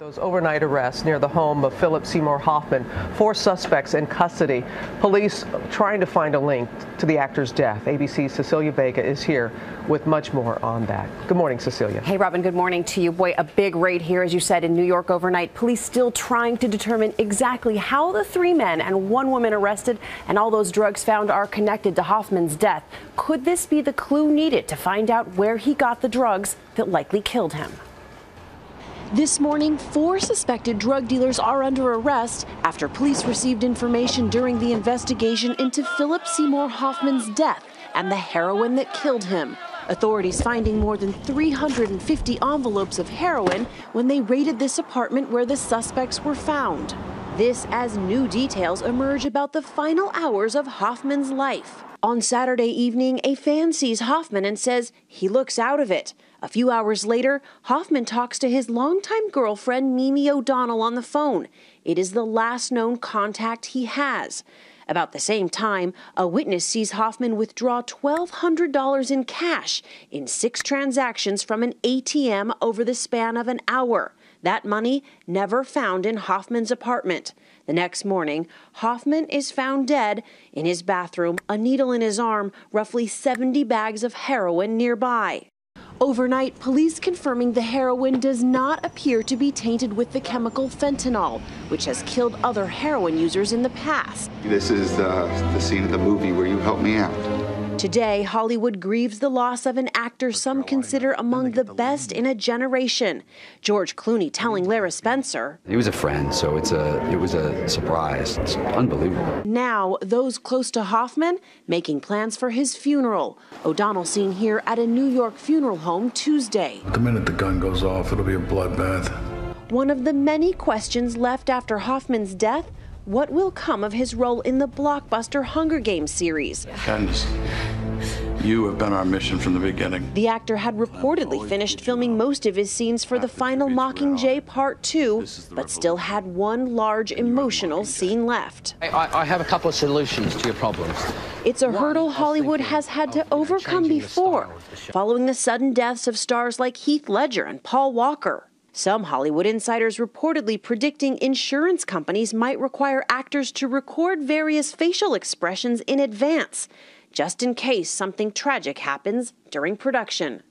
Those overnight arrests near the home of Philip Seymour Hoffman, four suspects in custody. Police trying to find a link to the actor's death. ABC's Cecilia Vega is here with much more on that. Good morning, Cecilia. Hey, Robin, good morning to you. Boy, a big raid here, as you said, in New York overnight. Police still trying to determine exactly how the three men and one woman arrested and all those drugs found are connected to Hoffman's death. Could this be the clue needed to find out where he got the drugs that likely killed him? This morning, four suspected drug dealers are under arrest after police received information during the investigation into Philip Seymour Hoffman's death and the heroin that killed him. Authorities finding more than 350 envelopes of heroin when they raided this apartment where the suspects were found. This as new details emerge about the final hours of Hoffman's life. On Saturday evening, a fan sees Hoffman and says he looks out of it. A few hours later, Hoffman talks to his longtime girlfriend, Mimi O'Donnell, on the phone. It is the last known contact he has. About the same time, a witness sees Hoffman withdraw $1,200 in cash in six transactions from an ATM over the span of an hour. That money never found in Hoffman's apartment. The next morning, Hoffman is found dead in his bathroom, a needle in his arm, roughly 70 bags of heroin nearby. Overnight, police confirming the heroin does not appear to be tainted with the chemical fentanyl, which has killed other heroin users in the past. This is the, the scene of the movie where you help me out. Today, Hollywood grieves the loss of an actor some consider among the best in a generation. George Clooney telling Lara Spencer, He was a friend, so it's a it was a surprise. It's unbelievable. Now, those close to Hoffman making plans for his funeral. O'Donnell seen here at a New York funeral home Tuesday. The minute the gun goes off, it'll be a bloodbath. One of the many questions left after Hoffman's death what will come of his role in the blockbuster Hunger Games series? Katniss, you have been our mission from the beginning. The actor had reportedly finished filming most of his scenes for the final Mockingjay Part 2, but still had one large emotional scene left. I, I have a couple of solutions to your problems. It's a hurdle Hollywood has had to overcome before, following the sudden deaths of stars like Heath Ledger and Paul Walker. Some Hollywood insiders reportedly predicting insurance companies might require actors to record various facial expressions in advance, just in case something tragic happens during production.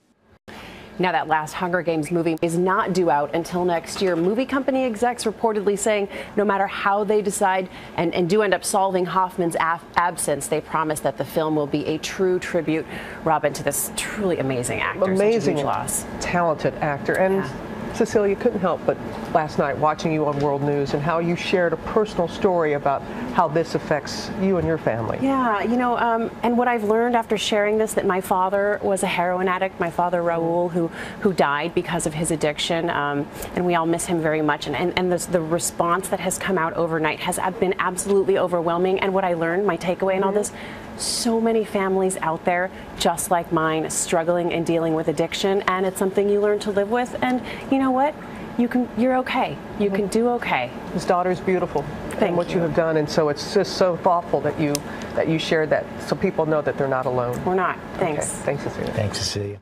Now, that last Hunger Games movie is not due out until next year. Movie company execs reportedly saying no matter how they decide and, and do end up solving Hoffman's af- absence, they promise that the film will be a true tribute, Robin, to this truly amazing actor. Amazing, loss. talented actor. And Yeah. Cecilia couldn't help but last night watching you on World News and how you shared a personal story about how this affects you and your family. Yeah, you know, um, and what I've learned after sharing this that my father was a heroin addict, my father Raul, who who died because of his addiction, um, and we all miss him very much. And and, and the, the response that has come out overnight has been absolutely overwhelming. And what I learned, my takeaway in all this, so many families out there just like mine struggling and dealing with addiction, and it's something you learn to live with. And you know what? You can, you're okay. You can do okay. His daughter's beautiful Thank and what you. you. have done, and so it's just so thoughtful that you that you shared that, so people know that they're not alone. We're not. Thanks. Okay. Thanks, Cecilia. Thanks, Cecilia.